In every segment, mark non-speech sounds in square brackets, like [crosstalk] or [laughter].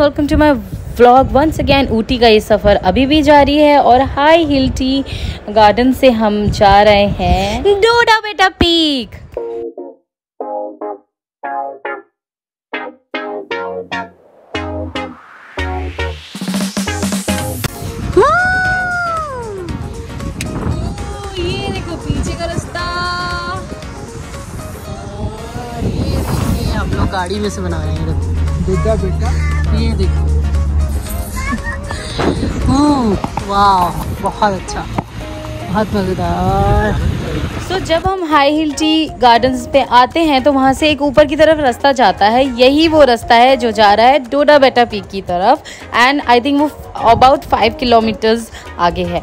Welcome to my vlog once again Ooty का ये सफ़र अभी भी जारी है और हाई हिल टी गार्डन से हम जा रहे हैं। डोडा बेटा पीक। ये देखो पीछे का रास्ता। और ये देखिए हम लोग गाड़ी में से बना रहे हैं। बेटा बेटा। ये देखो। वाह बहुत अच्छा। बहुत मज़ेदार। तो जब हम हाई हिल टी गार्डन्स पे आते हैं तो वहाँ से एक ऊपर की तरफ़ रास्ता जाता है। यही वो रास्ता है जो जा रहा है डोडा बेटा पीक की तरफ़। एंड आई थिंक वो अबाउट फाइव किलोमीटर्स आगे है।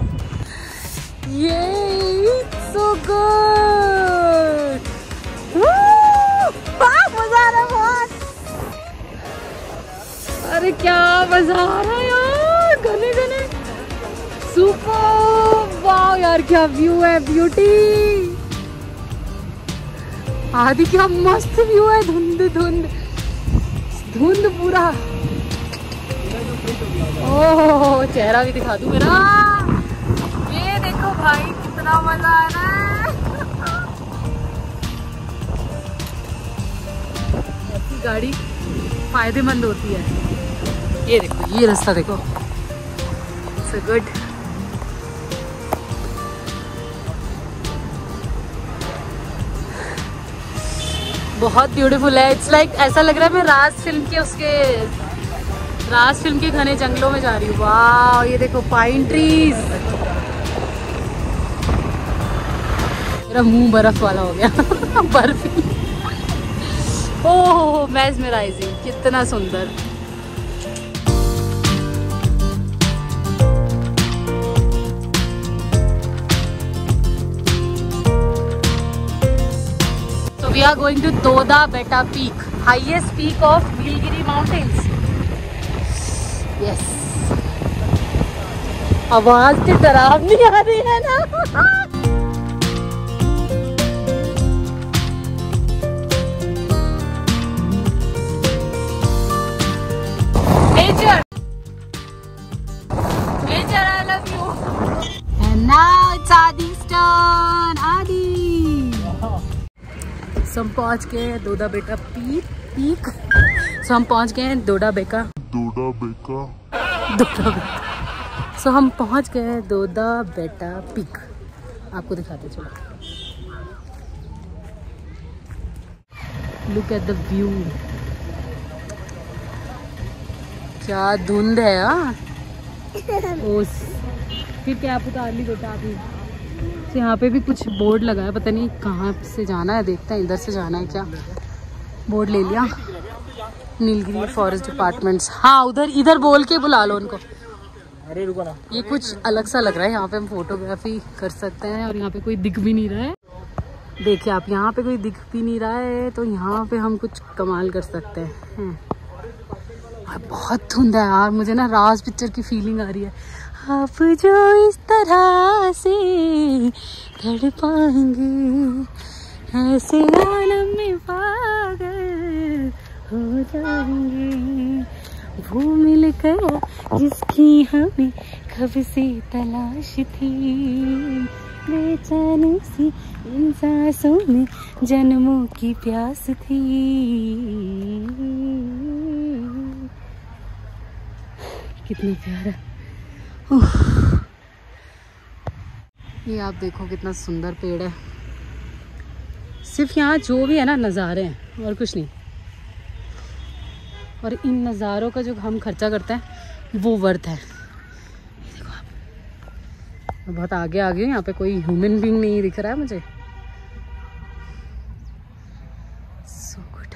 ये सो गुड मज़ा आ रहा है अरे क्या मज़ा आ रहा है यार घने घने सुपर वाह यार, क्या व्यू है ब्यूटी आदि, क्या मस्त व्यू है, धुंध धुंध। धुंध पूरा। ओह, चेहरा भी दिखा दू मेरा। ये देखो भाई, कितना मज़ा आ रहा है। गाड़ी फ़ायदेमंद होती है। ये देखो ये रास्ता देखो। सो गुड बहुत ब्यूटीफुल है। इट्स लाइक like, ऐसा लग रहा है मैं राज फ़िल्म के उसके राज फ़िल्म के घने जंगलों में जा रही हूँ। वाह ये देखो पाइन ट्रीज मेरा मुँह बर्फ़ वाला हो गया। बर्फ़ी ओह मैजमराइजिंग कितना सुंदर। Are going to Dodda Betta peak highest peak of Nilgiri mountains आवाज़ की तराब नहीं आ रही है ना? Now it's our Easter. सो हम पहुँच गए हैं दोदा बेटा पीक पीक। सो हम पहुँच गए हैं दोडा बेका। दोड़ा बेका। दोडा बेटा सो हम पहुँच गए हैं दोदा बेटा पीक। आपको दिखाते चलो। लुक एट द व्यू क्या धुंध है [laughs] यार ओस फिर कैप उतार ली बेटा अभी तो यहाँ पे भी कुछ बोर्ड लगा है पता नहीं कहाँ से जाना है देखते हैं इधर से जाना है क्या। बोर्ड ले लिया। नीलगिरी फॉरेस्ट डिपार्टमेंट्स हाँ उधर इधर बोल के बुला लो उनको। अरे रुको ना। ये कुछ अलग सा लग रहा है यहाँ पे हम फोटोग्राफी कर सकते हैं और यहाँ पे कोई दिख भी नहीं रहा है। देखिए आप यहाँ पे कोई दिख भी नहीं रहा है तो यहाँ पे हम कुछ कमाल कर सकते हैं। और बहुत धुंध है यार मुझे ना राज पिक्चर की फीलिंग आ रही है। आप जो इस तरह से कर पाएँगे, ऐसे आलम में पागल हो जाएँगे वो मिल गया जिसकी हमें कब से तलाश थी, बेचैन सी इन सांसों में जन्मों की प्यास थी कितना प्यारा। ये आप देखो कितना सुंदर पेड़ है। सिर्फ़ यहाँ जो भी है ना, नज़ारे हैं, और कुछ नहीं। और इन नज़ारों का जो हम खर्चा करते हैं, वो वर्थ है। देखो आप। बहुत आगे आ गई यहाँ पे कोई ह्यूमन बींग नहीं दिख रहा है मुझे। सो गुड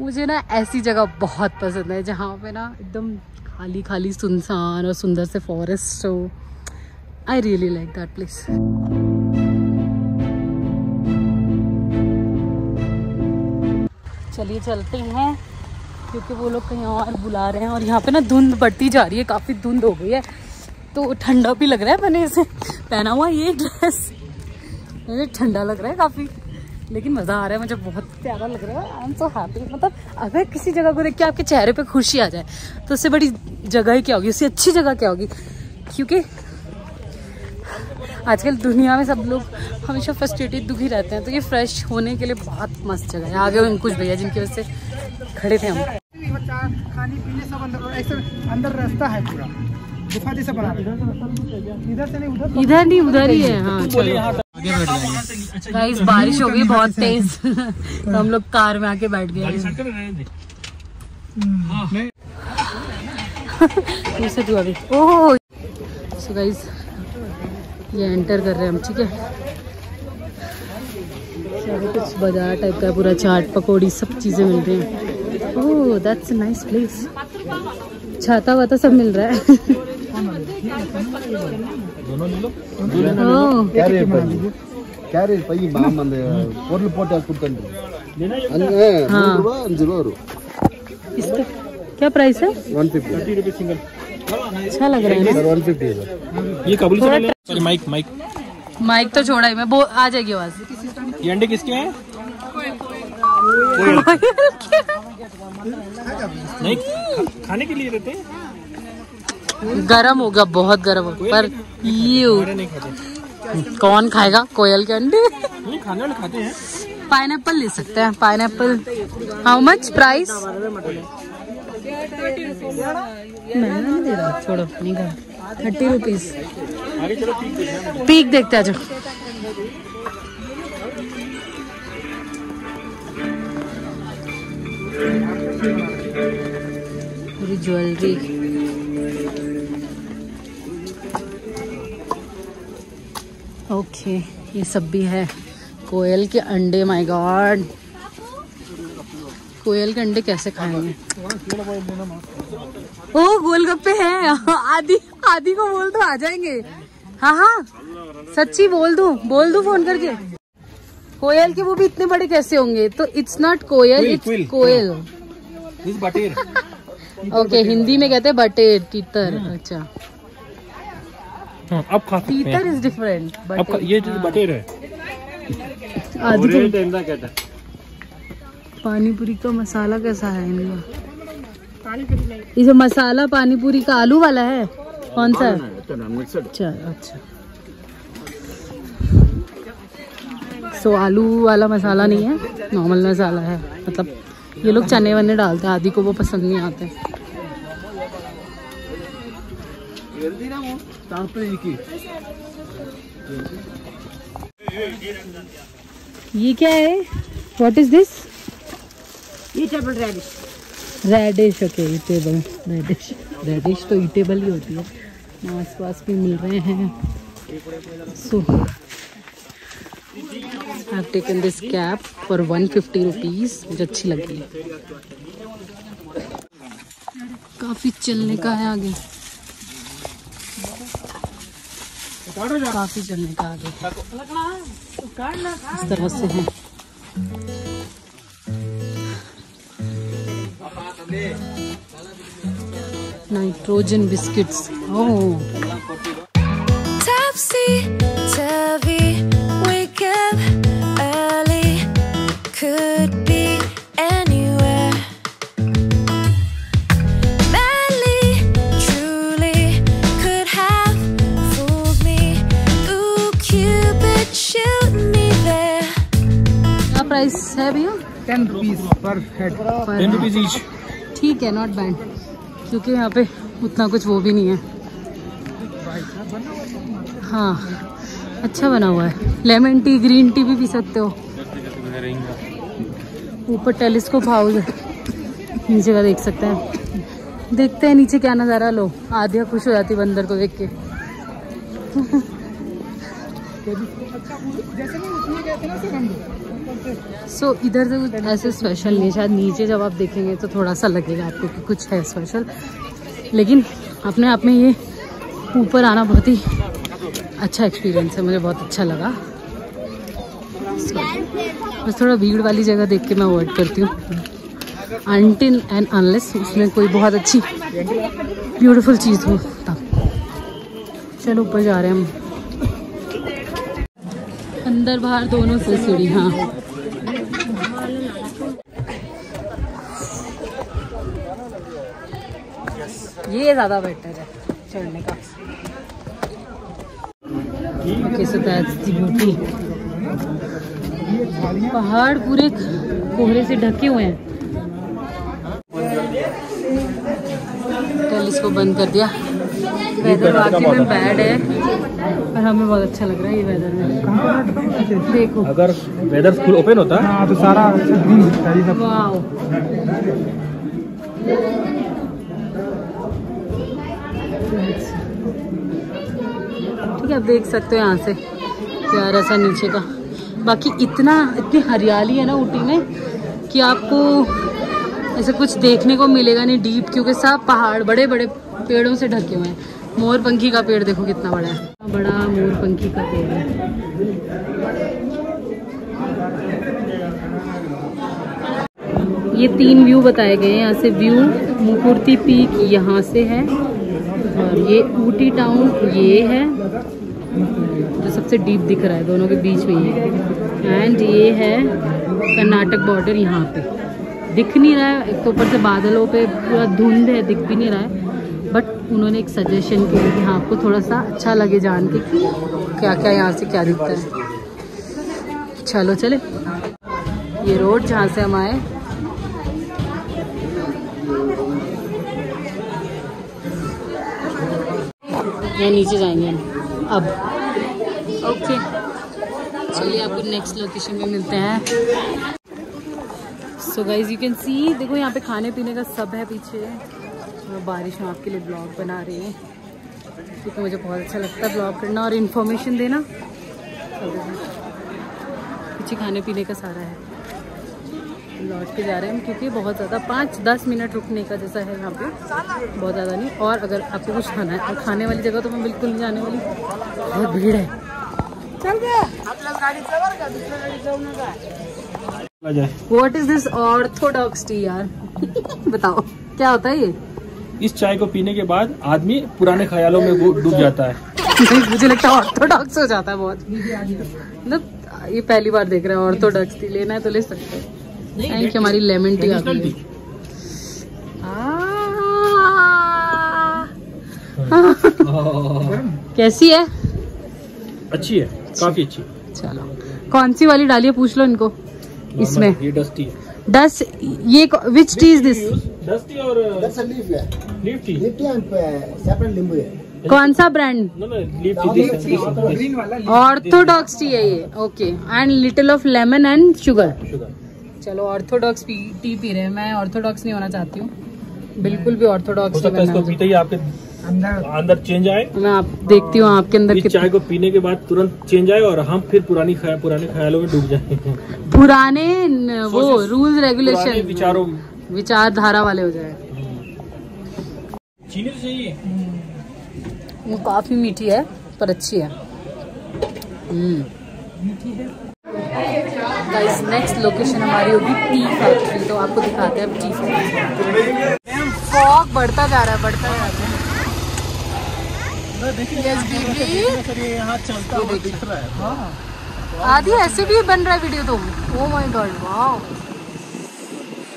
मुझे ना ऐसी जगह बहुत पसंद है, जहाँ पे ना एकदम खाली खाली सुनसान और सुंदर से फॉरेस्ट हो I really like that place चलिए चलते हैं, क्योंकि वो लोग कहीं और बुला रहे हैं और यहाँ पे ना धुंध बढ़ती जा रही है, काफ़ी धुंध हो गई है। तो ठंडा भी लग रहा है मैंने इसे पहना हुआ ये ड्रेस मुझे ठंडा लग रहा है काफ़ी। लेकिन मज़ा आ रहा है मुझे बहुत प्यारा लग रहा है। आई एम सो हैप्पी मतलब अगर किसी जगह को देख के आपके चेहरे पे खुशी आ जाए तो उससे बड़ी जगह ही क्या होगी? उससे अच्छी जगह क्या होगी? क्योंकि आजकल दुनिया में सब लोग हमेशा फ्रस्ट्रेटेड दुखी रहते हैं तो ये फ्रेश होने के लिए बहुत मस्त जगह है। आगे कुछ भैया जिनकी वजह से खड़े थे हम। खाने पीने सब अंदर अंदर रास्ता है पूरा। गुफा जैसा बना इधर से नहीं उधर इधर नहीं उधर ही है हाँ गाइस बारिश हो गई बहुत तेज। [laughs] तो हम लोग कार में आके बैठ गए दूसरे [laughs] तू अभी। ओह। सो गाइस ये एंटर कर रहे हैं हम ठीक है? कुछ बाज़ार टाइप का पूरा चाट पकौड़ी सब चीज़ें मिल रही हैं। ओह दैट्स नाइस प्लेस छाता वाता सब मिल रहा है। दोनों ले लो। கேரி பை கேரி பை மாம் அந்த பொருள் போட்டு கொடுத்தேன் அஞ்சு ரூபா அஞ்சு ரூபா வரும் इसका क्या प्राइस है? वन फिफ्टी सिंगल अच्छा लग रहा है ना। वन फिफ्टी ये कबूली चला सॉरी माइक माइक माइक तो छोड़ा ही मैं वो आ जाएगी आवाज़। ये अंडे किसके हैं? नहीं खाने के लिए रहते हैं। गरम होगा बहुत गरम होगा पर यू कौन खाएगा? कोयल के अंडे। नहीं खाने वाले खाते हैं। पाइन ले सकते हैं pineapple how much price महँगा नहीं दे रहा छोड़ो नहीं खा थर्टी रुपीज़ पीक देखते जाओ पूरी ज्वेलरी ओके ये सब भी है। कोयल के अंडे माय गॉड कोयल के अंडे कैसे खाएँगे? ओ गोलगप्पे हैं। [laughs] आदि आदि को बोल दो आ जाएँगे। हाँ हाँ। सच्ची बोल दू बोल दू फ़ोन करके। कोयल के वो भी इतने बड़े कैसे होंगे? तो इट्स नॉट कोयल इट्स कोयल। बटेर ओके हिंदी में कहते हैं बटेर तीतर। अच्छा। हाँ, हाँ, अब खा सकते हैं इधर इज़ डिफरेंट अब ये जो बटेर है। आधी रेट इनका कहता पानी पूरी का मसाला कैसा है इनका? इसे मसाला पानी पूरी का आलू वाला है? कौन सा? अच्छा अच्छा। सो आलू वाला मसाला नहीं है नॉर्मल मसाला है। मतलब ये लोग चने वने डालते हैं आदि को वो पसंद नहीं आते। ये क्या है? What is this edible radish radish okay edible radish radish तो ईटेबल ही होती है। आस पास भी मिल रहे हैं। So I taken this cap for 150 rupees मुझे अच्छी लगी। काफ़ी चलने का है आगे। काफ़ी चलने का आगे इस तरह से है। Nitrogen biscuits. Oh. Ten rupees per head ten rupees each ठीक है नॉट बैंड क्योंकि यहाँ पे उतना कुछ वो भी नहीं है। हाँ अच्छा बना हुआ है। लेमन टी ग्रीन टी भी पी सकते हो। ऊपर टेलीस्कोप हाउस है। नीचे का देख सकते हैं। देखते हैं नीचे क्या नज़ारा लो। आधिया खुश हो जाती बंदर को देख के। [laughs] सो so, इधर से कुछ ऐसे स्पेशल नहीं शायद नीचे जब आप देखेंगे तो थोड़ा सा लगेगा आपको कि कुछ है स्पेशल लेकिन अपने आप में ये ऊपर आना बहुत ही अच्छा एक्सपीरियंस है मुझे बहुत अच्छा लगा। So, बस थोड़ा भीड़ वाली जगह देख के मैं अवॉइड करती हूँ। अनटिल एंड अनलेस उसमें कोई बहुत अच्छी ब्यूटीफुल चीज़ हो तब। चलो ऊपर जा रहे हैं हम। अंदर बाहर दोनों से सीढ़ी हाँ। ये ज़्यादा बेटर है चढ़ने का। ब्यूटी पहाड़ पूरे कोहरे से ढके हुए हैं। टेलिस्कोप बंद कर दिया। वेदर वाकई में बैड है। पर हमें बहुत अच्छा लग रहा है ये वेदर में। देखो। अगर वेदर फुल ओपन होता हाँ तो सारा ठीक है आप देख सकते हो यहाँ से प्यारा सा नीचे का। बाकी इतना इतनी हरियाली है ना ऊटी में कि आपको ऐसे कुछ देखने को मिलेगा नहीं डीप क्योंकि सब पहाड़ बड़े बड़े पेड़ों से ढके हुए हैं। मोर पंखी का पेड़ देखो कितना बड़ा है। बड़ा मोर पंखी का पेड़ है। ये तीन व्यू बताए गए हैं। यहाँ से व्यू मुकुर्ती पीक यहाँ से है। और ये ऊटी टाउन ये है। जो सबसे डीप दिख रहा है, दोनों के बीच में ये एंड ये है कर्नाटक बॉर्डर यहाँ पे। दिख नहीं रहा है। एक तो ऊपर से बादलों पे पूरा धुंध है, दिख भी नहीं रहा है। उन्होंने एक सजेशन किया कि हाँ आपको थोड़ा सा अच्छा लगे जान के कि क्या क्या यहाँ से क्या दिखता है। चलो, चले। ये रोड जहाँ से हम आए। यहाँ नीचे जाएँगे अब। ओके। चलिए, आपको नेक्स्ट लोकेशन में मिलते हैं। So guys you can see देखो यहाँ पे खाने पीने का सब है पीछे। बारिश में आपके लिए ब्लॉग बना रही है। क्योंकि मुझे बहुत अच्छा लगता है ब्लॉग करना और इन्फॉर्मेशन देना। पीछे खाने पीने का सारा है। लौट के जा रहे हैं हम क्योंकि बहुत ज़्यादा पाँच दस मिनट रुकने का जैसा है यहाँ पे। बहुत ज़्यादा नहीं। और अगर आपको कुछ खाना है और खाने वाली जगह तो मैं बिल्कुल नहीं जाने वाली। बहुत भीड़ है। What is this orthodox tea यार? [laughs] बताओ। क्या होता है ये? इस चाय को पीने के बाद आदमी पुराने ख्यालों में वो डूब जाता है। [laughs] मुझे लगता है ऑर्थोडॉक्स हो जाता है बहुत। मतलब ये पहली बार देख रहे हैं ऑर्थोडॉक्स टी लेना है तो ले सकते हैं। थैंक यू हमारी लेमन टी आ गई कैसी है? अच्छी है काफ़ी अच्छी चलो कौन सी वाली डालिए पूछ लो इनको इसमें। ये डस्टी है। दस ये which tea is this dusty और That's a leaf, yeah. Leaf tea Leaf tea and uh, separate limbu. yeah. कौन सा ब्रांड ऑर्थोडॉक्स टी है ये. Okay and little of lemon and sugar sugar चलो ऑर्थोडॉक्स टी पी रहे हैं. मैं ऑर्थोडॉक्स नहीं होना चाहती हूँ. बिल्कुल भी ऑर्थोडॉक्स है पीते ही आपके अंदर अंदर चेंज आए। मैं आप देखती हूँ आपके अंदर चाय को पीने के बाद तुरंत चेंज आए और हम फिर पुरानी खया, पुराने ख्यालों में डूब जाए पुराने वो रूल्स रेगुलेशन विचारों विचारधारा वाले हो जाए। चीनी तो चाहिए वो काफ़ी मीठी है पर अच्छी है। गाइस नेक्स्ट लोकेशन हमारी होगी टी फैक्ट्री तो आपको दिखाते हैं अब टी फैक्ट्री फॉग बढ़ता जा रहा है बढ़ता जा रहा है। Yes, baby. ये देखिए। आदि ऐसे भी बन रहा है वीडियो तो। Oh my god wow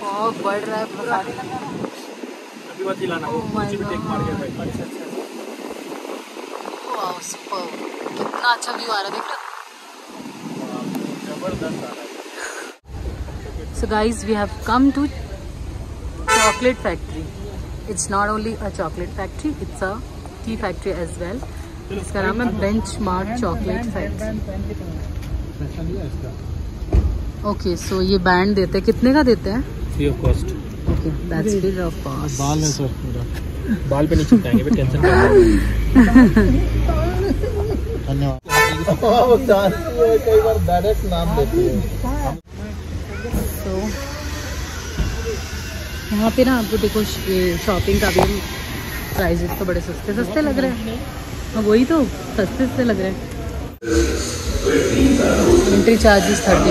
fog बढ़ रहा है बहुत अभी बात लाना Oh my नीचे भी टेक मार के बैठ वाओ सुपर कितना अच्छा व्यू आ रहा है देख रहे So guys, we have come to chocolate factory. It's not only a chocolate factory, it's a tea factory as well. इसका नाम है benchmark chocolate factory okay so ये बैंड देते हैं। कितने का देते हैं? Free of cost okay that's free of cost बाल है सर मेरा बाल पे नहीं चिपकाएँगे बट टेंशन धन्यवाद। कई बार डायरेक्ट नाम देती है। तो यहाँ पे ना आपको देखो शॉपिंग का भी प्राइजेस तो बड़े सस्ते सस्ते लग रहे हैं। हाँ वही तो सस्ते सस्ते लग रहे हैं। Entry charges thirty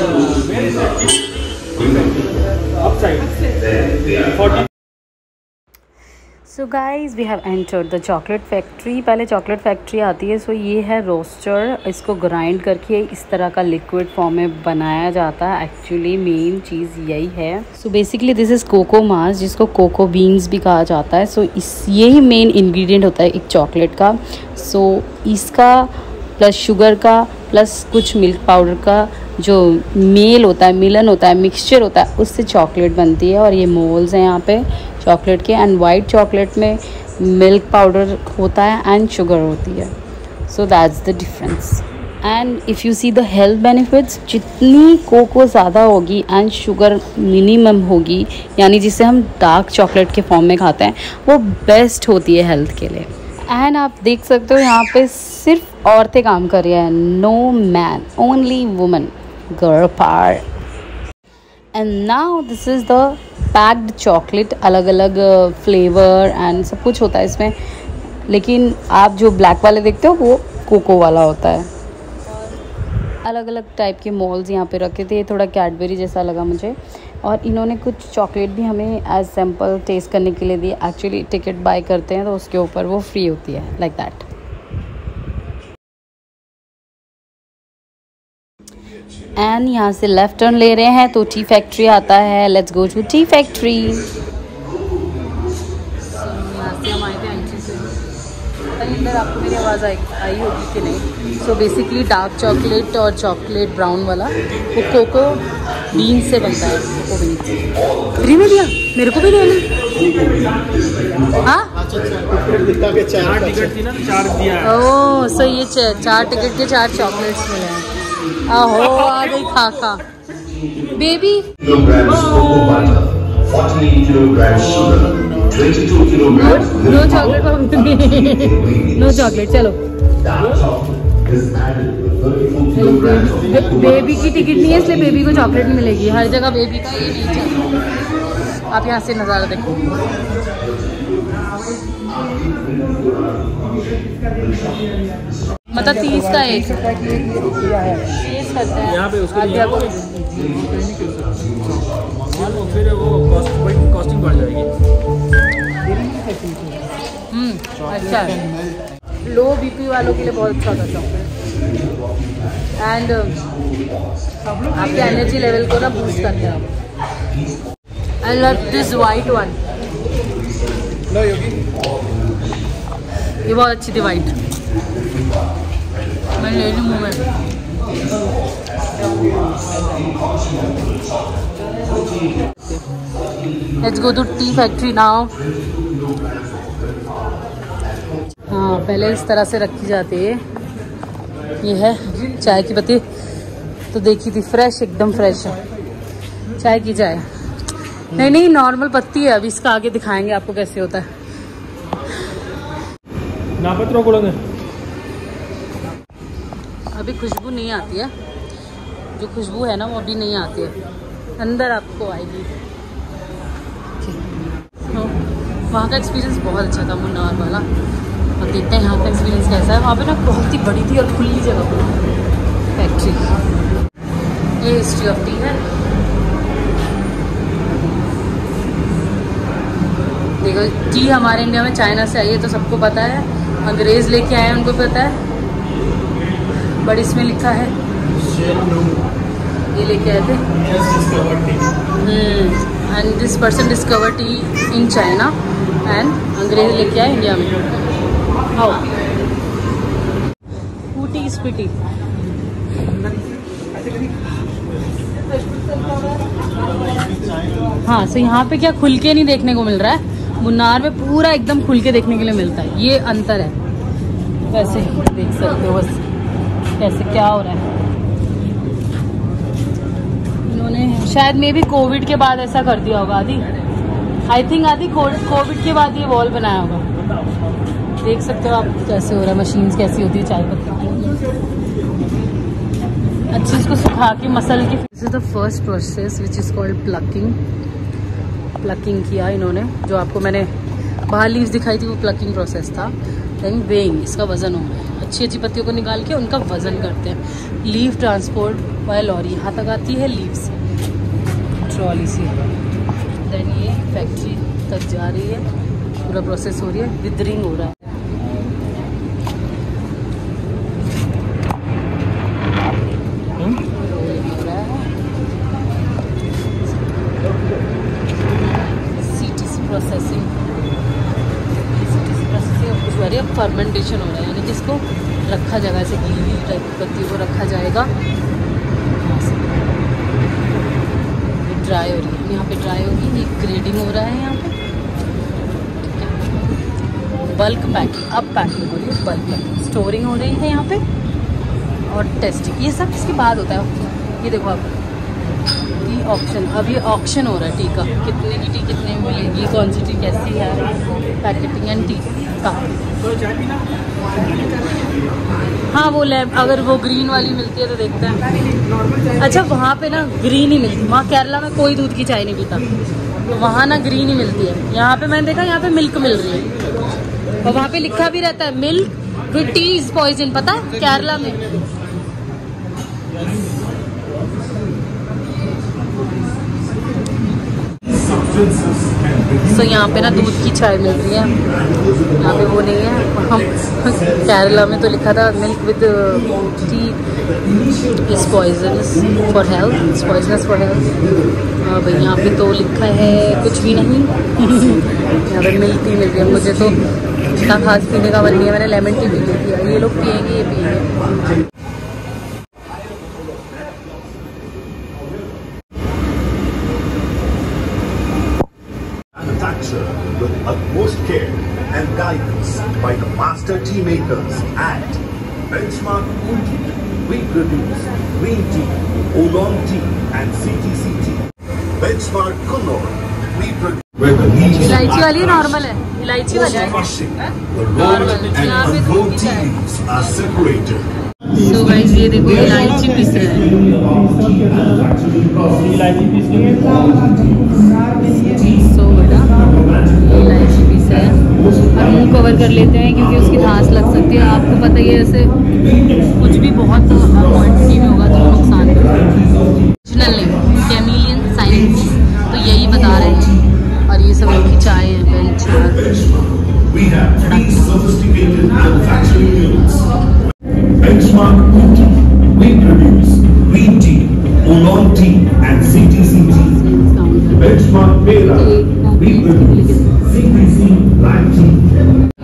so guys we have entered the chocolate factory पहले चॉकलेट फैक्ट्री आती है सो so ये है रोस्टर इसको ग्राइंड करके इस तरह का लिक्विड फॉर्म में बनाया जाता है। एक्चुअली मेन चीज़ यही है। So basically this is cocoa mass जिसको कोको बीन्स भी कहा जाता है। सो so, इस यही मेन इंग्रेडिएंट होता है एक चॉकलेट का। सो so, इसका प्लस शुगर का प्लस कुछ मिल्क पाउडर का जो मेल होता है, मिलन होता है मिक्सचर होता है, उससे चॉकलेट बनती है और ये मोल्स हैं यहाँ पे चॉकलेट के एंड वाइट चॉकलेट में मिल्क पाउडर होता है एंड शुगर होती है। So that's the difference and if you see the health benefits जितनी कोको ज़्यादा होगी एंड शुगर मिनिमम होगी, यानी जिसे हम डार्क चॉकलेट के फॉर्म में खाते हैं, वो बेस्ट होती है हेल्थ के लिए। एंड आप देख सकते हो यहाँ पे सिर्फ़ औरतें काम कर रही हैं। No man only women girl par and now this is the packed chocolate अलग अलग फ्लेवर एंड सब कुछ होता है इसमें। लेकिन आप जो ब्लैक वाले देखते हो, वो कोको वाला होता है। अलग अलग टाइप के मॉल्स यहाँ पे रखे थे। थोड़ा कैडबेरी जैसा लगा मुझे। और इन्होंने कुछ चॉकलेट भी हमें एज सैंपल टेस्ट करने के लिए दी एक्चुअली टिकट बाय करते हैं तो उसके ऊपर वो फ्री होती है लाइक like दैट एंड यहाँ से लेफ़्ट टर्न ले रहे हैं तो टी फैक्ट्री आता है। Let's go to tea factory आपको मेरी आवाज़ आई आई होगी कि नहीं? सो बेसिकली डार्क चॉकलेट और चॉकलेट ब्राउन वाला वो कोको बीन से बनता है कोको बीन फ्री में दिया मेरे को भी लेना हाँ? चार टिकट थी ना चार दिया ओह सो ये चार टिकट के चार चॉकलेट्स मिले हैं। आहो आ गई खाका। Baby kilograms cocoa butter, 14 kilograms sugar, 22 kilograms no chocolate no chocolate चलो। Dark chocolate is added with 34 kilograms of cocoa butter. Baby की टिकट नहीं है इसलिए बेबी को चॉकलेट मिलेगी। हर जगह बेबी का ये नहीं चलता आप यहाँ से नज़ारा देखो। मतलब तीस का एक। तीस करते हैं यहाँ पे उसके फिर वो कॉस्टिंग बढ़ जाएगी। हम्म अच्छा। है लो बीपी वालों के लिए बहुत अच्छा होता है एंड आपके एनर्जी लेवल को ना बूस्ट करते हैं I love this white one ये बहुत अच्छी थी वाइट मैं ले लूँ मुँह में। Let's go to tea factory now हाँ पहले इस तरह से रखी जाती है। ये है चाय की पत्ती। तो देखी थी फ्रेश एकदम फ्रेश है। चाय की चाय। नहीं नहीं नॉर्मल पत्ती है। अभी इसका आगे दिखाएँगे आपको कैसे होता है। अभी खुशबू नहीं आती है। जो खुशबू है ना वो अभी नहीं आती है। अंदर आपको आएगी। तो वहाँ का एक्सपीरियंस बहुत अच्छा था मुन्नार वाला। देखते हैं यहाँ का एक्सपीरियंस कैसा है। वहाँ पे ना बहुत ही बड़ी थी और खुली जगह पर फैक्ट्री ये हिस्ट्री ऑफ़ टी है। देखो टी हमारे इंडिया में चाइना से आई है तो सबको पता है। अंग्रेज़ लेके आए उनको पता है। बट इसमें लिखा है। ये लेके आए थे। And this person discover tea in China and अंग्रेज़ लेके आए इंडिया में। हाउ? ऊटी स्पीटी हाँ सो यहाँ पे क्या खुल के नहीं देखने को मिल रहा है? मुन्नार में पूरा एकदम खुल के देखने के लिए मिलता है। ये अंतर है। वैसे देख सकते हो बस। कैसे क्या हो रहा है? इन्होंने शायद मे भी कोविड के बाद ऐसा कर दिया होगा, आदि। आई थिंक आदि कोविड के बाद ये वॉल बनाया होगा। देख सकते हो आप कैसे हो रहा है मशीन्स कैसी होती है, चाय पत्ती की। अच्छी इसको सुखा के, मसल के। This is the first process which is called plucking plucking किया इन्होंने, जो आपको मैंने बाहर लीव्स दिखाई थी, वो प्लकिंग प्रोसेस था। देन वेइंग इसका वज़न हो। गया अच्छी अच्छी पत्तियों को निकाल के उनका वज़न करते हैं। लीव ट्रांसपोर्ट बाय लॉरी यहाँ तक आती है लीव से ट्रॉली से। देन ये फैक्ट्री तक जा रही है। पूरा प्रोसेस हो रही है। विदरिंग हो रहा है सीटीसी प्रोसेसिंग सीटीसी प्रोसेसिंग अब कुछ हो रही है फर्मेंटेशन हो रहा है यानी कि इसको रखा जाएगा ऐसे गीली गीली टाइप की पत्ती को रखा जाएगा ड्राई हो रही है यहाँ पे ड्राई होगी ये ग्रेडिंग हो रहा है यहाँ पे बल्क पैकिंग अब पैकिंग हो रही है बल्क पैकिंग स्टोरिंग हो रही है यहाँ पे और टेस्टिंग ये सब इसके बाद होता है. ये देखो आप. टी ऑप्शन अब ये ऑप्शन हो रहा है टी का. कितने की टी कितने में मिलेगी? कौन सी टी कैसी है? पैकेटिंग एंड टी का. हाँ वो लैब अगर वो ग्रीन वाली मिलती है तो देखते हैं. अच्छा वहाँ पे ना ग्रीन ही मिलती वहाँ केरला में कोई दूध की चाय नहीं पीता. वहाँ ना ग्रीन ही मिलती है. यहाँ पे मैंने देखा, यहाँ पे मिल्क मिल रही है. और वहाँ पे लिखा भी रहता है milk with tea is poison पता है? केरला में। सो यहाँ पे ना दूध की चाय मिल रही है। यहाँ पे वो नहीं है। हम केरला में तो लिखा था milk with tea is poisonous for health is poisonous for health हाँ भाई, यहाँ पे तो लिखा है, कुछ भी नहीं। [laughs] यहाँ पे मिल्क टी मिल रही है। मुझे तो इतना खास पीने का मन नहीं है मैंने लेमन टी पी ली थी ये लोग पियेंगे ये पियेंगे manufactured with utmost care and guidance by the master tea makers at Benchmark Cool Tea. We produce green tea, oolong tea, and CTC tea. Benchmark Kunor. We produce where the leaves इलायची वाली normal है। इलायची वाली है. So guys ये देखो इलायची piece रहे हैं। सो बड़ा इलायची पीस है। और मुँह कवर कर लेते हैं क्योंकि उसकी घास लग सकती है। आपको पता ही है ऐसे कुछ भी बहुत क्वांटिटी में होगा तो नुकसान नेम कैमिलियन तो रहे हैं और ये सब इनकी चाय है bench We have three sophisticated manufacturing units. Benchmark Cool Tea. We produce green tea, oolong tea, and CTC tea. Benchmark Pera. We produce CTC black tea.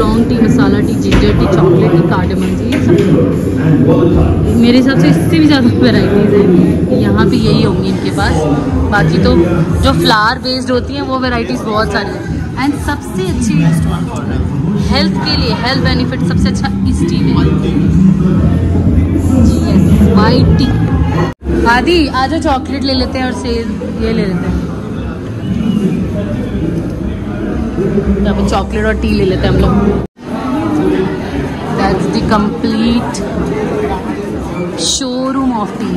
Black tea, masala tea ginger tea chocolate tea cardamom tea मेरे हिसाब से इससे भी ज़्यादा varieties हैं। यहाँ पे यही होंगी इनके पास। बाकी तो जो फ्लावर बेस्ड होती हैं, वो वेराइटीज़ बहुत सारी हैं। एंड सबसे अच्छी हेल्थ के लिए हेल्थ बेनिफिट सबसे अच्छा इस टी में। वाइट टी आदि, आज चॉकलेट ले लेते हैं और सेब ये ले लेते हैं। यहाँ पे चॉकलेट और टी ले लेते हैं हम लोग that's the complete showroom of tea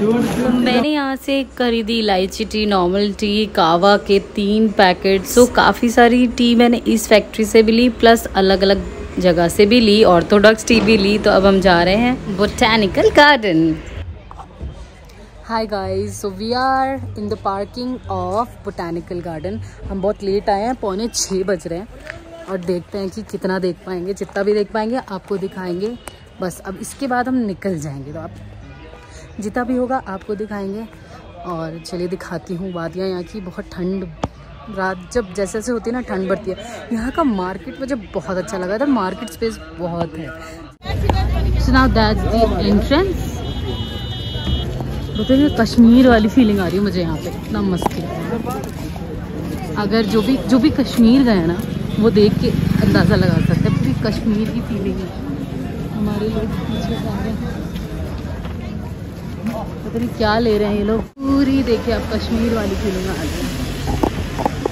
मैंने यहाँ से खरीदी इलायची टी नॉर्मल टी, कावा के तीन पैकेट सो काफ़ी सारी टी मैंने इस फैक्ट्री से भी ली प्लस अलग अलग जगह से भी ली ऑर्थोडॉक्स टी भी ली। तो अब हम जा रहे हैं botanical garden hi guys so we are in the parking of botanical garden हम बहुत लेट आए हैं, पौने छः बज रहे हैं। और देखते हैं कि कितना देख पाएँगे, जितना भी देख पाएँगे, आपको दिखाएँगे। बस, अब इसके बाद हम निकल जाएँगे। तो आप जितना भी होगा आपको दिखाएँगे। और चलिए दिखाती हूँ वादियाँ यहाँ की। बहुत ठंड, रात जब जैसे जैसे होती है ना, ठंड बढ़ती है। यहाँ का मार्केट मुझे बहुत अच्छा लगा था। मार्केट स्पेस बहुत है। सो नाउ एंट्रेंस कश्मीर वाली फीलिंग आ रही है मुझे यहाँ पे। इतना मस्त अगर जो भी जो भी कश्मीर गए ना, वो देख के अंदाज़ा लगा सकते हैं। पूरी कश्मीर की फीलिंग है। हमारे लोग पीछे आ रहे हैं। पता नहीं क्या ले रहे हैं ये लोग। पूरी देखिए आप कश्मीर वाली फीलिंग आ है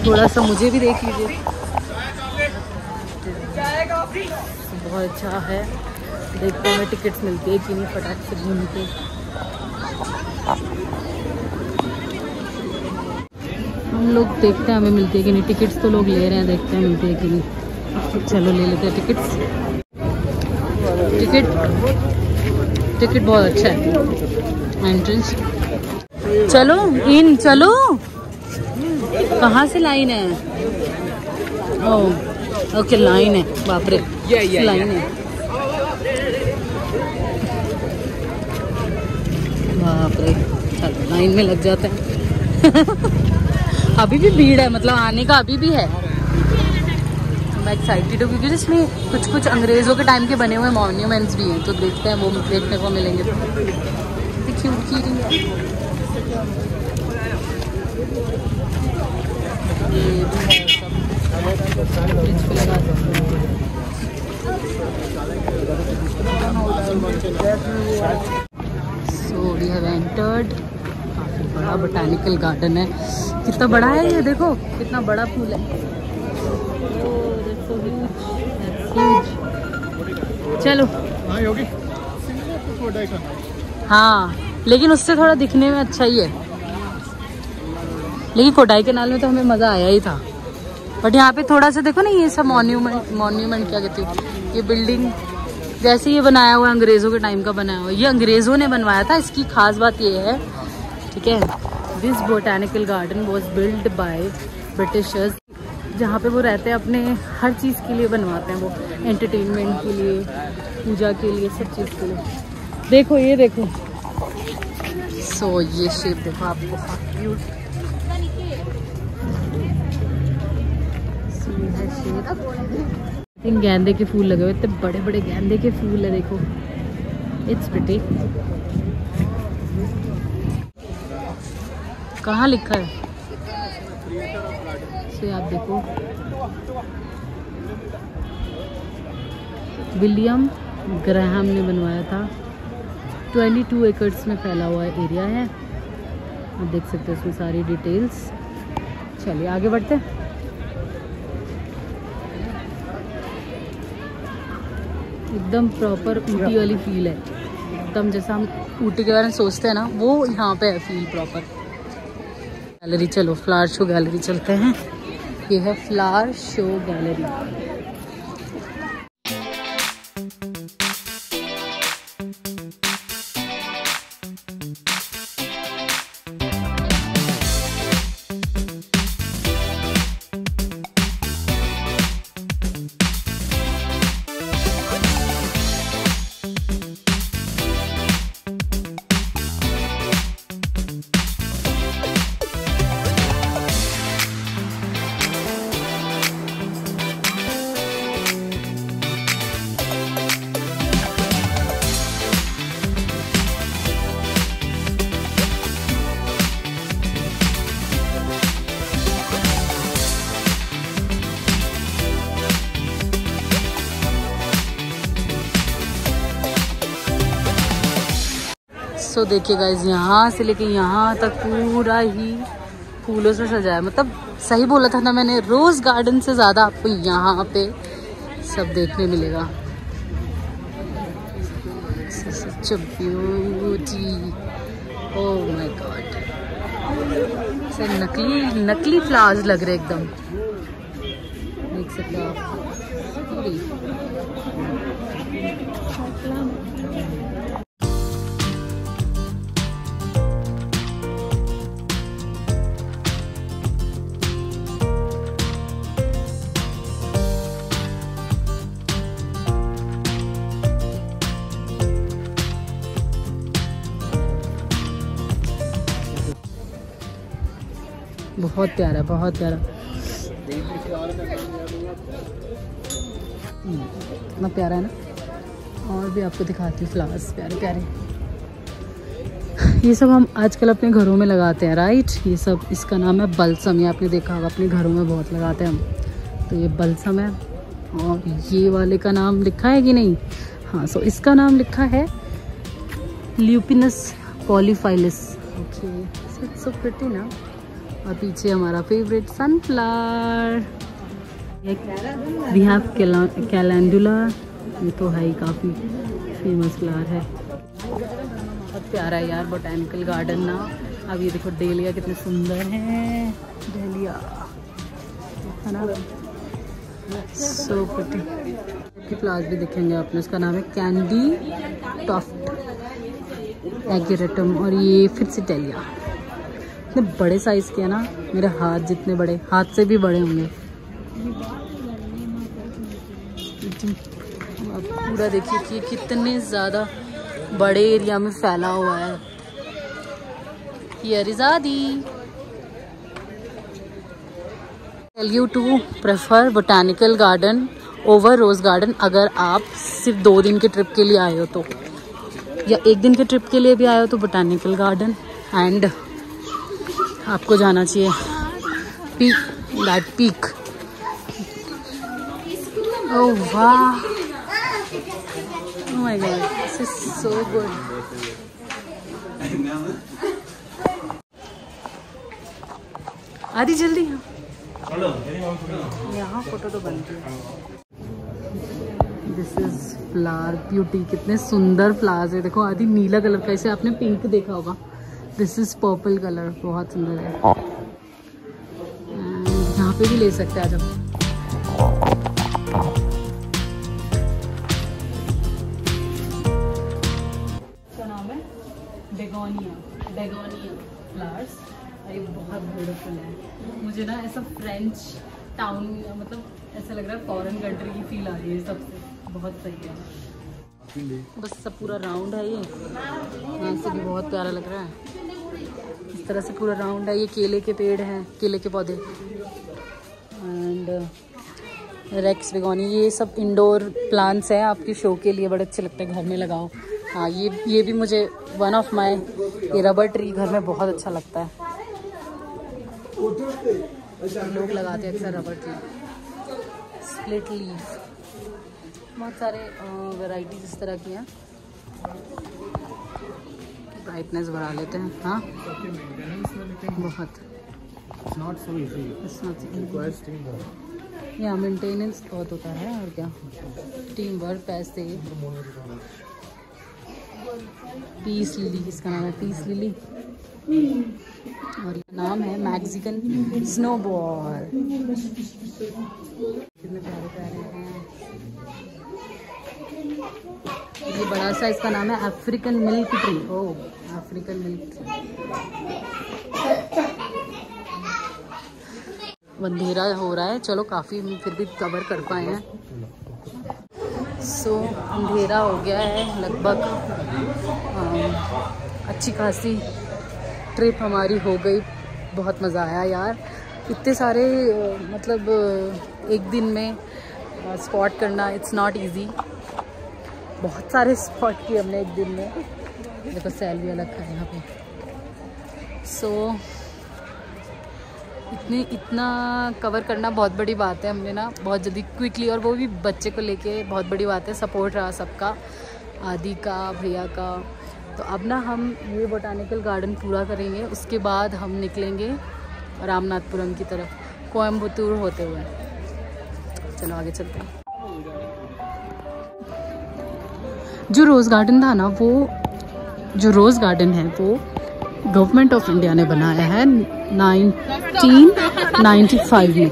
थोड़ा सा मुझे भी देख लीजिए। बहुत अच्छा है। देखते हैं, टिकट्स मिलती है कि नहीं फटाक से घूम के। हम हम लोग देखते हैं हमें मिलती है कि नहीं। टिकट्स तो लोग ले रहे हैं, देखते हैं मिलती है कि नहीं। चलो ले लेते हैं टिकट्स। टिकट। टिकट बहुत अच्छा है। एंट्रेंस चलो इन चलो। कहाँ से लाइन है? ओ ओके लाइन है। बाप रे लाइन है। बाप रे चलो लाइन में लग जाते हैं। [laughs] अभी भी भीड़ है मतलब आने का अभी भी है। मैं एक्साइटेड हूँ क्योंकि इसमें कुछ कुछ अंग्रेज़ों के टाइम के बने हुए मॉन्यूमेंट्स भी हैं तो देखते हैं वो देखने को मिलेंगे। है ये है पे लगा सकते हैं। सो वी हैव एंटर्ड काफ़ी बड़ा बोटानिकल गार्डन है। कितना बड़ा है ये देखो कितना बड़ा फूल है। Oh. चलो। हाँ। लेकिन उससे थोड़ा दिखने में अच्छा ही है। लेकिन कोटाई केनाल में तो हमें मज़ा आया ही था। बट यहाँ पे थोड़ा सा देखो ना, ये सब मॉन्यूमेंट मॉन्यूमेंट क्या कहती हूँ? ये बिल्डिंग जैसे ये बनाया हुआ अंग्रेज़ों के टाइम का बनाया हुआ ये अंग्रेज़ों ने बनवाया था, इसकी खास बात ये है, ठीक है? This botanical garden was build by Britishers जहाँ पे वो रहते हैं, अपने हर चीज़ के लिए बनवाते हैं वो एंटरटेनमेंट के लिए, पूजा के लिए, सब चीज़ के लिए। देखो, ये देखो। सो so, ये शेप देखो आप बहुत क्यूट तीन गेंदे के फूल लगे हुए इतने बड़े बड़े गेंदे के फूल है देखो। इट्स प्रिटी कहाँ लिखा है? से आप देखो। विलियम ग्राहम ने बनवाया था। 22 एकड़्स में फैला हुआ एरिया है। आप देख सकते हो उसमें सारी डिटेल्स। चलिए, आगे बढ़ते हैं। एकदम प्रॉपर ऊटी वाली फील है। एकदम जैसा हम ऊटी के बारे में सोचते हैं ना, वो यहाँ पे है फील प्रॉपर गैलरी चलो फ्लावर शो गैलरी चलते हैं। ये है फ्लावर शो गैलरी देखिए गाइज़ यहाँ से लेके यहाँ तक पूरा ही फूलों से सजाया। मतलब सही बोला था ना मैंने रोज गार्डन से ज़्यादा आपको यहाँ पे सब देखने मिलेगा। ब्यूटी ओह माय गॉड से नकली नकली फ्लावर्स लग रहे एकदम। देख सकते हो आप। बहुत प्यारा बहुत प्यारा। हम्म, इतना प्यारा है ना? और भी आपको दिखाती हूँ फ्लावर्स प्यारे प्यारे। ये सब हम आजकल अपने घरों में लगाते हैं राइट ये सब इसका नाम है बलसम ये आपने देखा होगा अपने घरों में बहुत लगाते हैं हम। तो ये बलसम है और ये वाले का नाम लिखा है कि नहीं? हाँ सो इसका नाम लिखा है Lupinus polyphyllus okay so pretty ना? और पीछे हमारा favourite sunflower we have calendula ये तो है ही काफ़ी फ़ेमस फ्लावर है। बहुत प्यारा है यार बोटानिकल गार्डन ना। अब ये देखो डेलिया कितने सुंदर हैं, डेलिया। है ना? सो प्रिटी की फ्लावर्स भी दिखेंगे आपने उसका नाम है कैंडी टॉफ्ट एग्रेटम और ये फिर से डेलिया इतने बड़े साइज़ के हैं ना, मेरे हाथ जितने बड़े, हाथ से भी बड़े होंगे। पूरा देखिए कि कितने ज़्यादा बड़े एरिया में फैला हुआ है। Adi. Tell you to prefer botanical garden over rose अगर आप सिर्फ़ दो दिन के ट्रिप के लिए आए हो तो। या एक दिन के ट्रिप के लिए भी आए हो तो बोटानिकल गार्डन एंड आपको जाना चाहिए। Peak that peak Oh my god, this is so आदि जल्दी। यहाँ फ़ोटो तो बनती है दिस इज़ फ्लावर ब्यूटी कितने सुंदर फ्लावर्स है। देखो आदि नीला कलर का इसे आपने पिंक देखा होगा। दिस इज़ पर्पल कलर बहुत सुंदर है। यहाँ पे भी ले सकते हैं आज हम। इसका नाम है बेगोनिया बेगोनिया फ्लावर्स ये बहुत ब्यूटीफुल है। मुझे ना ऐसा फ्रेंच टाउन मतलब ऐसा लग रहा है फॉरेन कंट्री की फील आ रही है सबसे। बहुत सही है। बस सब पूरा राउंड है ये। यहाँ से भी बहुत प्यारा लग रहा है। इस तरह से पूरा राउंड है। ये केले के पेड़ हैं केले के पौधे। एंड रेक्स बेगोनी ये सब इंडोर प्लांट्स हैं आपके शो के लिए। बड़े अच्छे लगते हैं घर में लगाओ। हाँ ये ये भी मुझे वन ऑफ़ माय ये रबर ट्री घर में बहुत अच्छा लगता है। लोग लगाते हैं अक्सर रबर ट्री स्प्लिट लीफ बहुत सारे वैरायटीज इस तरह की हैं। ब्राइटनेस बढ़ा लेते हैं हाँ। बहुत. यहाँ मेंटेनेंस बहुत होता है और क्या? टीम वर्क पैसे। पीस लिली इसका नाम है? पीस लिली और ये नाम है मैक्सिकन स्नोबॉल कितने प्यारे प्यारे हैं। ये बड़ा सा इसका नाम है African milk tree oh African milk tree अंधेरा हो रहा है। चलो, काफ़ी फिर भी कवर कर पाए हैं। सो अंधेरा हो गया है लगभग। अच्छी खासी ट्रिप हमारी हो गई। बहुत मज़ा आया यार। इतने सारे मतलब एक दिन में स्पॉट करना इट्स नॉट इजी बहुत सारे स्पॉट किए हमने एक दिन में। देखो सेल भी अलग है यहाँ पे। सो so, इतनी इतना कवर करना बहुत बड़ी बात है हमने ना। बहुत जल्दी क्विकली और वो भी बच्चे को लेके बहुत बड़ी बात है सपोर्ट रहा सबका आदि का भैया का। तो अब ना हम ये बोटानिकल गार्डन पूरा करेंगे उसके बाद हम निकलेंगे रामनाथपुरम की तरफ़ कोयम्बतूर होते हुए। चलो आगे चलते हैं। जो रोज़ गार्डन था ना, वो जो रोज़ गार्डन है, वो गवर्नमेंट ऑफ़ इंडिया ने बनाया है 1995 में।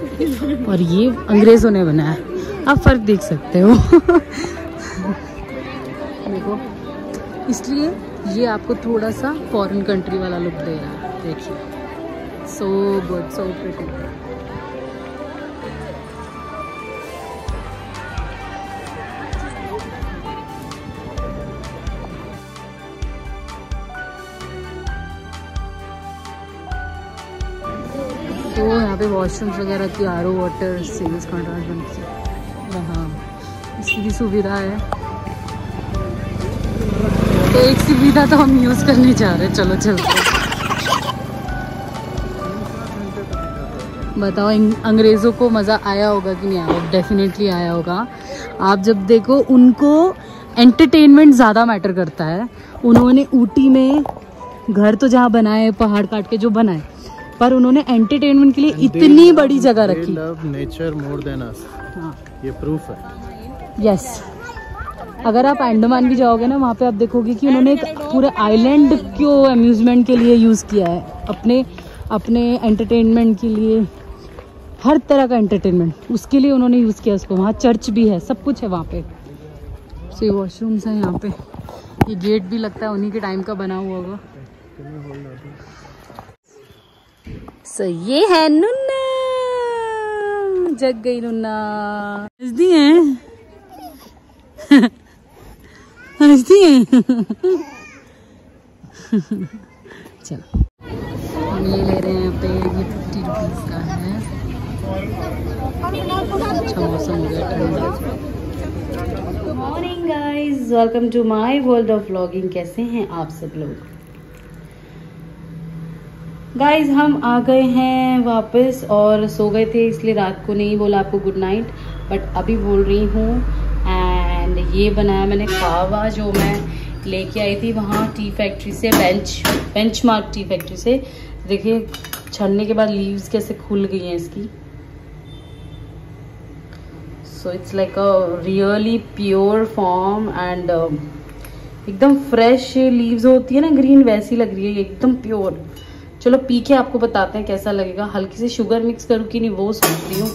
और ये अंग्रेज़ों ने बनाया आप फ़र्क देख सकते हो। देखो, इसलिए ये आपको थोड़ा सा फॉरेन कंट्री वाला लुक दे रहा है। देखिए। सो गुड सो प्रिटी यहाँ पे वॉशरूम्स वगैरह की R O water sales contract बनती है हाँ इसकी भी सुविधा है। तो एक सुविधा तो हम यूज़ करने जा रहे हैं। चलो चलते बताओ अंग्रेज़ों को मज़ा आया होगा कि नहीं आया? डेफिनेटली आया होगा। आप जब देखो, उनको एंटरटेनमेंट ज़्यादा मैटर करता है। उन्होंने ऊटी में घर तो जहाँ बनाए, पहाड़ काट के जो बनाए पर उन्होंने एंटरटेनमेंट के लिए इतनी बड़ी जगह रखी। more than us. हाँ। ये proof है. यस अगर आप अंडमान भी जाओगे ना वहाँ पे आप देखोगे कि उन्होंने एक पूरे आइलैंड को अम्यूजमेंट के लिए यूज़ किया है। अपने अपने एंटरटेनमेंट के लिए। हर तरह का एंटरटेनमेंट उसके लिए उन्होंने यूज़ किया उसको। वहाँ चर्च भी है सब कुछ है वहाँ पे। सो ये वॉशरूम्स हैं यहाँ पे। ये गेट भी लगता है उन्हीं के टाइम का बना हुआ होगा। सो ये है नुन्ना। जग गई नुन्ना। हंसती है? हंसती है? चलो। हम ये ले रहे हैं पे ये फिफ्टी रुपीज़ का है। अच्छा मौसम हो गया ठंडा morning guys welcome to my world of vlogging कैसे हैं आप सब लोग? गाइस हम आ गए हैं वापस और सो गए थे, इसलिए रात को नहीं बोला आपको गुड नाइट बट अभी बोल रही हूँ। एंड ये बनाया मैंने खावा जो मैं लेके आई थी वहाँ टी फैक्ट्री से bench benchmark tea factory से। देखिए छड़ने के बाद लीव्स कैसे खुल गई हैं इसकी। So it's like a really pure form and एकदम फ्रेश लीव्स होती है ना ग्रीन वैसी लग रही है एकदम प्योर चलो पी के आपको बताते हैं कैसा लगेगा। हल्की सी शुगर मिक्स करूँ कि नहीं, वो सोच रही हूँ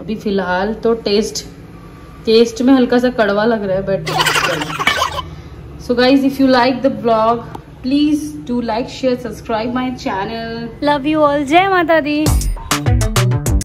अभी फ़िलहाल तो टेस्ट टेस्ट में हल्का सा कड़वा लग रहा है but so guys if you like the blog please do like share subscribe my channel love you all जय माता दी।